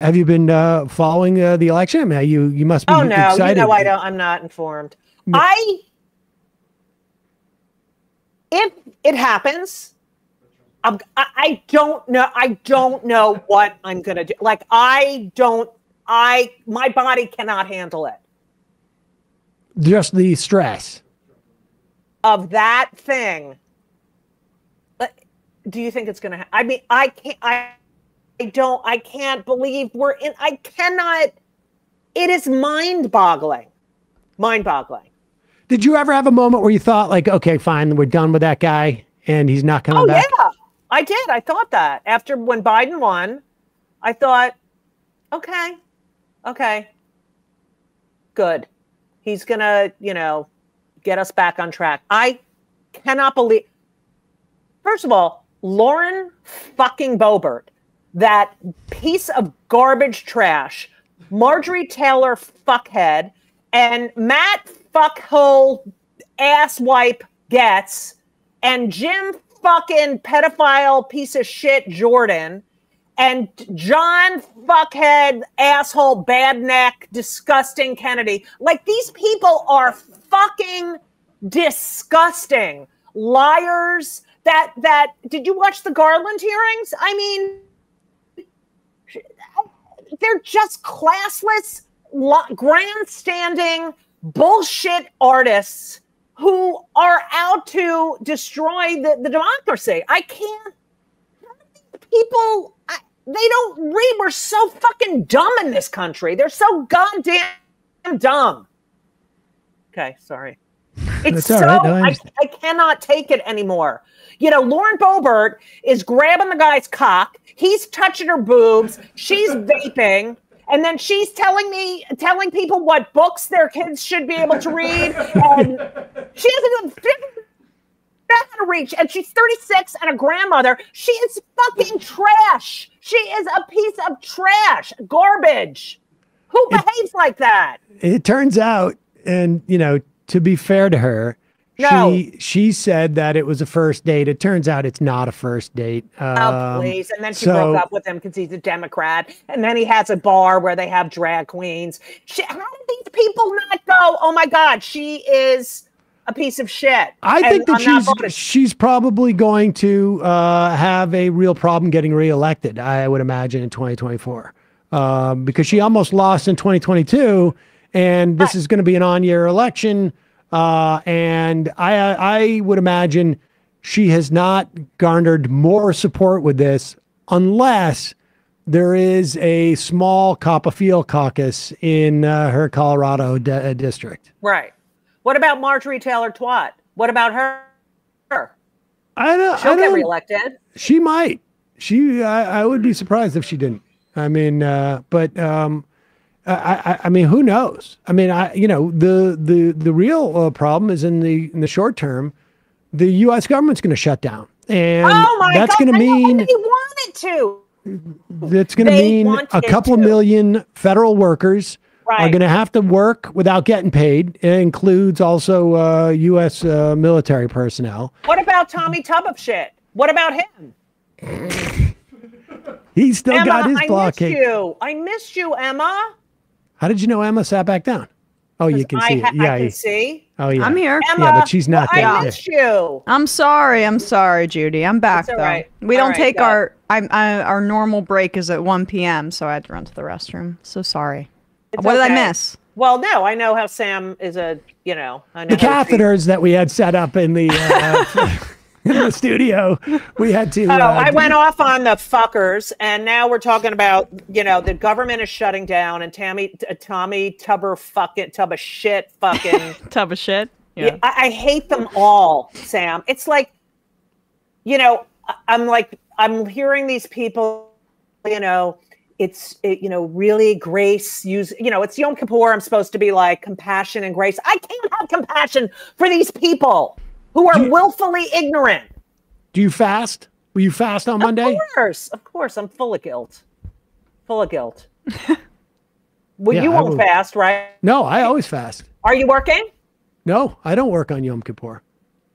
Have you been uh, following uh, the election? I mean, you you must be. Oh no, excited. you know I don't. I'm not informed. I if it happens, I'm, I, I don't know. I don't know what I'm gonna do. Like I don't. I my body cannot handle it. Just the stress. of that thing. But do you think it's going to? Ha- I mean, I can't. I, I don't. I can't believe we're in. I cannot. It is mind-boggling. Mind-boggling. Did you ever have a moment where you thought, like, okay, fine, we're done with that guy, and he's not coming Oh back? yeah, I did. I thought that after when Biden won, I thought, okay, okay, good. He's gonna, you know, get us back on track. I cannot believe. First of all, Lauren fucking Boebert, that piece of garbage trash, Marjorie Taylor fuckhead, and Matt fuckhole asswipe gets, and Jim fucking pedophile piece of shit Jordan, and John fuckhead asshole bad neck disgusting Kennedy. Like these people are fucking disgusting liars. That that did you watch the Garland hearings? I mean, they're just classless, grandstanding bullshit artists who are out to destroy the, the democracy. I can't. People, I, they don't read. We're so fucking dumb in this country. They're so goddamn dumb. Okay, sorry. It's so right. No, I I. I cannot take it anymore. You know, Lauren Boebert is grabbing the guy's cock. He's touching her boobs. She's vaping. And then she's telling me, telling people what books their kids should be able to read. And she doesn't even not gonna reach. And she's 36 and a grandmother. She is fucking trash. She is a piece of trash, garbage. Who behaves like that? It turns out, and you know, to be fair to her, No. she she said that it was a first date. It turns out it's not a first date. Oh, Um, please. And then she so- broke up with him because he's a Democrat. And then he has a bar where they have drag queens. She, how do these people not go, oh my God, she is a piece of shit? I think that she's she's probably going to uh, have a real problem getting reelected. I would imagine in 2024 um, because she almost lost in 2022, and this is going to be an on-year election. Uh, and I I would imagine she has not garnered more support with this unless there is a small Copperfield caucus in uh, her Colorado de- uh, district. Right. What about Marjorie Taylor Twat? What about her? her? I don't. She'll I get don't, reelected. She might. She. I, I would be surprised if she didn't. I mean, uh, but um, I, I. I mean, who knows? I mean, I. You know, the the the real uh, problem is in the in the short term, the U.S. government's going to shut down, and oh my that's going to mean They wanted to. that's going to mean a couple of to. million federal workers are going to have to work without getting paid. It includes also uh, U.S. Uh, military personnel. What about Tommy Tub of shit? What about him? He's still Emma, got his I blockade. missed you. I missed you, Emma. How did you know Emma sat back down? Oh, you can I, see ha- it. Yeah. I you- can see. Oh, yeah. I'm here. Emma, Yeah, but she's not well, there. I missed you. I'm sorry. I'm sorry, Judy. I'm back all though. right. We All don't right, take good. our I, I, our normal break is at 1 p.m. So I had to run to the restroom. So sorry. It's what did I miss? Well, no, I know how Sam is a, you know, I know the how to catheters that we had set up in the uh, in the studio, we had to. Oh, uh, I went off on the fuckers, and now we're talking about, you know, the government is shutting down, and Tammy, t- Tommy Tubber fucking tub of shit fucking. Tub of shit. Yeah, I, I hate them all, Sam. It's like, you know, I- I'm like, I'm hearing these people, you know, it's, it, you know, really grace use, you know, it's Yom Kippur. I'm supposed to be like compassion and grace. I can't have compassion for these people who are willfully ignorant. Do you fast? Will you fast on Monday? Of course, of course, I'm full of guilt. Full of guilt. well, Yeah, you I won't will- fast, right? No, I always fast. Are you working? No, I don't work on Yom Kippur.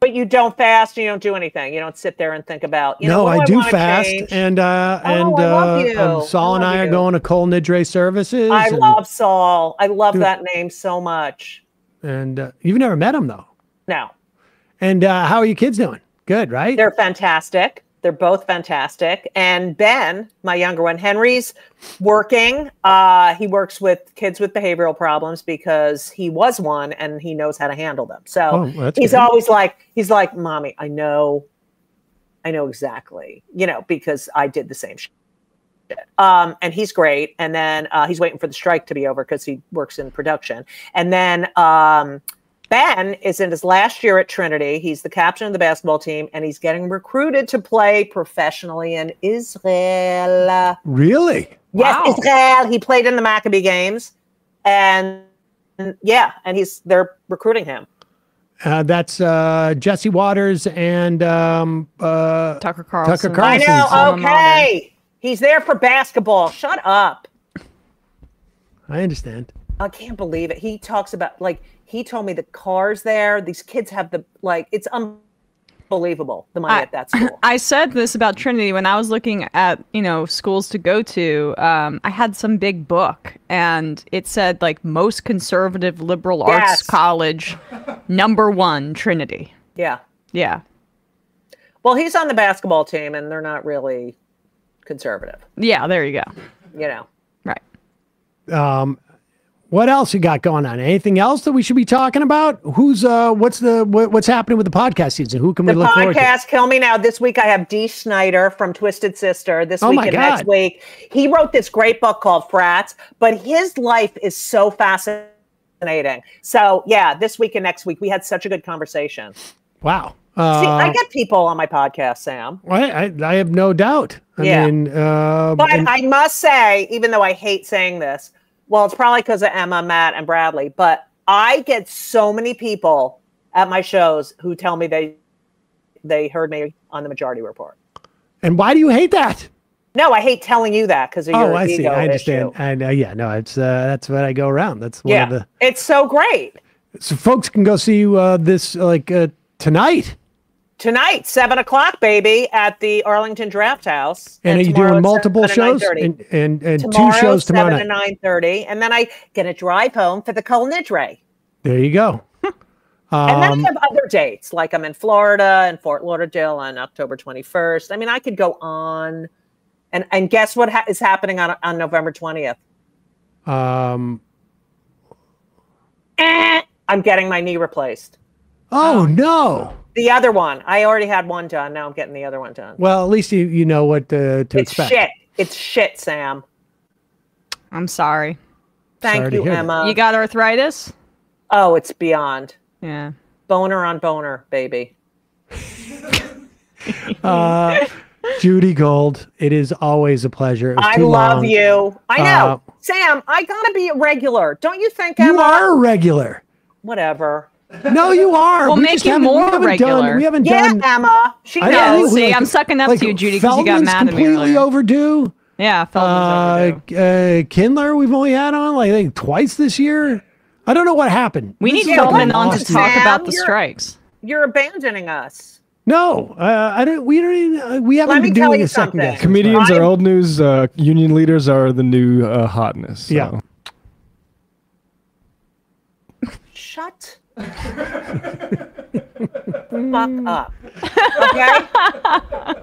But you don't fast. You don't do anything. You don't sit there and think about. You know, no, what I do do fast, change? and uh, Oh, and uh, um, Saul I and I are going to Kol Nidre services. I love Saul. I love Dude. that name so much. and uh, you've never met him though. No, And uh, how are your kids doing? Good, right? they're fantastic. They're both fantastic. And Ben, my younger one, Henry's working. Uh, he works with kids with behavioral problems because he was one and he knows how to handle them. So Oh, he's good. always like, he's like, Mommy, I know, I know exactly, you know, because I did the same shit. Um, and he's great. And then uh, he's waiting for the strike to be over because he works in production. And then um, Ben is in his last year at Trinity. He's the captain of the basketball team, and he's getting recruited to play professionally in Israel. really? Yes, Wow. Israel. He played in the Maccabee games, and yeah, and he's they're recruiting him. Uh, that's uh, Jesse Watters and um, uh, Tucker Carlson. I know. Okay, he's there for basketball. Shut up. I understand. I can't believe it. He talks about like he told me the cars there. These kids have the like it's unbelievable the money I- at that school. I said this about Trinity when I was looking at, you know, schools to go to. Um, I had some big book and it said like most conservative liberal Yes. arts college, number one, Trinity. yeah. Yeah. Well, he's on the basketball team, and they're not really conservative. Yeah, there you go. You know. Right. Um, what else you got going on? Anything else that we should be talking about? Who's uh, what's the what, what's happening with the podcast season? Who can we The look forward to? podcast, Kill Me Now. This week I have Dee Snider from Twisted Sister. This Oh week and next week. He wrote this great book called Frats, but his life is so fascinating. So, yeah, this week and next week, we had such a good conversation. Wow. See, Uh, I get people on my podcast, Sam. I, I, I have no doubt. I Yeah. mean, uh, But and- I must say, even though I hate saying this, well, it's probably because of Emma, Matt, and Bradley, but I get so many people at my shows who tell me they they heard me on the Majority Report. and why do you hate that? No, I hate telling you that because Oh, I see. I understand. issue. And uh, yeah, no, it's uh, that's what I go around. That's one Yeah, of the. it's so great. So folks can go see you uh, this like uh, tonight. Tonight, seven o'clock, baby, at the Arlington Draft House. And, are you doing multiple 7 and shows and and, and two shows tomorrow seven night? to nine thirty, and then I get a drive home for the Kol Nidre. There you go. And then Um, I have other dates, like I'm in Florida and Fort Lauderdale on October 21st. I mean, I could go on. And and guess what ha- is happening on on November 20th? um, Eh, I'm getting my knee replaced. oh no. The other one, I already had one done. Now I'm getting the other one done. Well, at least you you know what uh, to It's expect. shit. It's shit, Sam. I'm sorry. Thank Sorry you, hear that. Emma. You got arthritis? oh, it's beyond Yeah. boner on boner, baby. Uh, Judy Gold, it is always a pleasure. I love long. you. I know, Uh, Sam. I gotta be a regular. Don't you think, Emma? You Emma? are a regular. Whatever. No, you are. We'll We make you haven't- we haven't regular. Done, we haven't Yeah, done. Emma. She I knows. don't know, see, I'm sucking up to you, Judy, 'cause you got mad at me completely overdue. Yeah, Uh, Feldman's overdue. uh, Kindler, we've only had on like I think twice this year. I don't know what happened. We This need is like on to talk Sam, about the you're- strikes. You're abandoning us. No, uh, I don't. We don't. Even, uh, we haven't Let been doing a second something. guess. Comedians I'm- are old news. Uh, union leaders are the new uh, hotness. so. Yeah. Shut fuck up. Okay?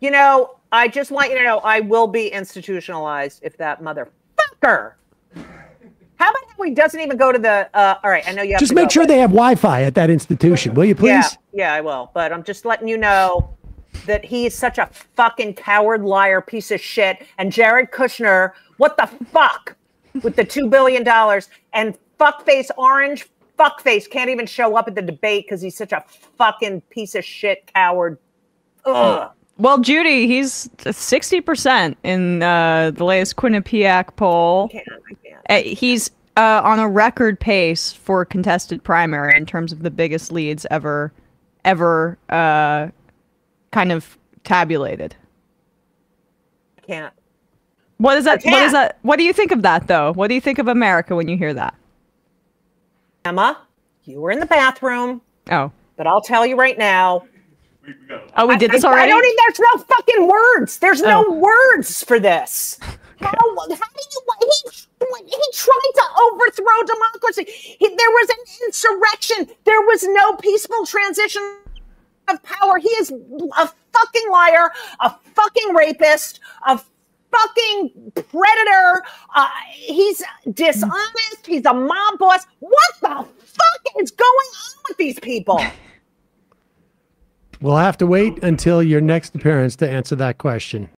you know, I just want you to know I will be institutionalized if that motherfucker. How about how he doesn't even go to the uh all right, I know you have Just to make go, sure but- they have Wi-Fi at that institution, will you, please? Yeah, yeah, I will. But I'm just letting you know that he is such a fucking coward, liar, piece of shit. And Jared Kushner, what the fuck with the two billion dollars and fuckface orange fuckface can't even show up at the debate because he's such a fucking piece of shit coward. Ugh. Well, Judy, he's 60% in uh, the latest Quinnipiac poll. I can't, I can't. Uh, he's uh, on a record pace for contested primary in terms of the biggest leads ever, ever uh, kind of tabulated. I can't. What is that? What that? What do you think of that, though? What do you think of America when you hear that? Emma, you were in the bathroom. Oh, But I'll tell you right now. Oh, we did this I, I don't even. There's no fucking words. There's no Oh. words for this. How, how do you? He, he tried to overthrow democracy. He, there was an insurrection. There was no peaceful transition of power. He is a fucking liar, a fucking rapist, a fucking predator. Uh, he's dishonest. He's a mob boss. What the fuck is going on with these people? We'll have to wait until your next appearance to answer that question.